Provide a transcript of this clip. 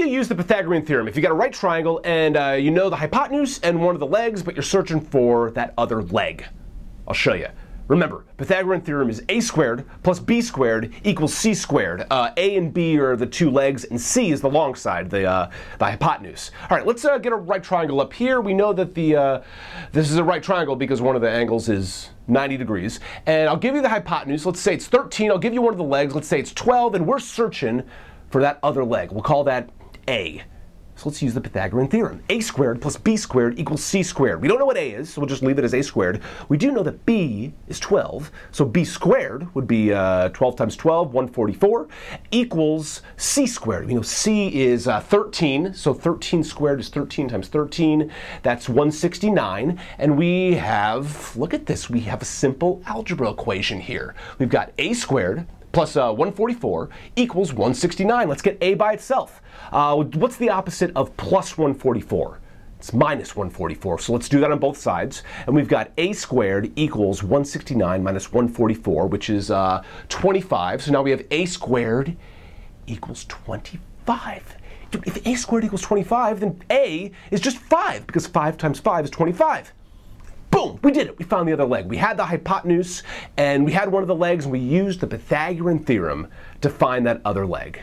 you use the Pythagorean theorem? If you got a right triangle and uh, you know the hypotenuse and one of the legs, but you're searching for that other leg. I'll show you. Remember, Pythagorean theorem is a squared plus b squared equals c squared. Uh, a and b are the two legs, and c is the long side, the, uh, the hypotenuse. All right, let's uh, get a right triangle up here. We know that the uh, this is a right triangle because one of the angles is 90 degrees. And I'll give you the hypotenuse. Let's say it's 13. I'll give you one of the legs. Let's say it's 12, and we're searching for that other leg. We'll call that a. So let's use the Pythagorean theorem. a squared plus b squared equals c squared. We don't know what a is, so we'll just leave it as a squared. We do know that b is 12, so b squared would be uh, 12 times 12, 144, equals c squared. We know c is uh, 13, so 13 squared is 13 times 13. That's 169, and we have, look at this, we have a simple algebra equation here. We've got a squared plus uh, 144 equals 169. Let's get a by itself. Uh, what's the opposite of plus 144? It's minus 144. So let's do that on both sides. And we've got a squared equals 169 minus 144, which is uh, 25. So now we have a squared equals 25. If a squared equals 25, then a is just 5, because 5 times 5 is 25 boom, we did it. We found the other leg. We had the hypotenuse and we had one of the legs and we used the Pythagorean theorem to find that other leg.